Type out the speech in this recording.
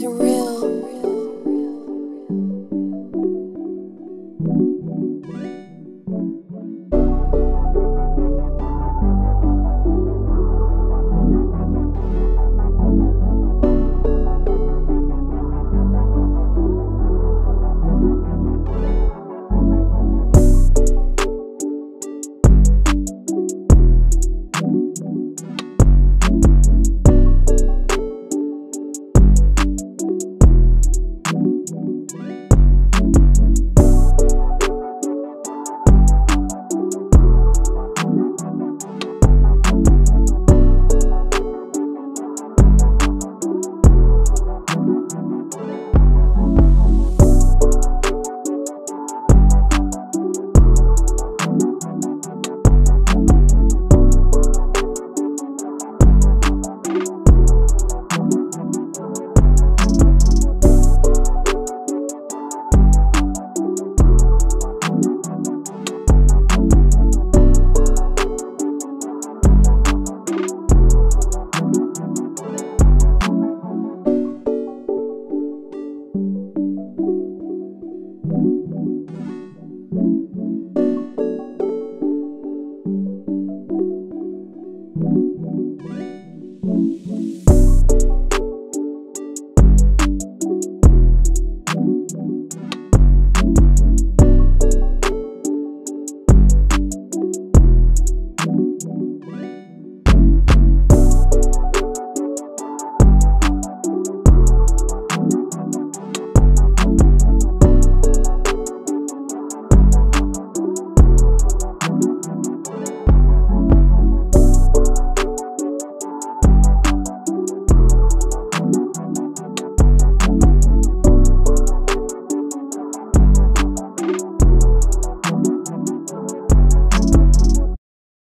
Surreal.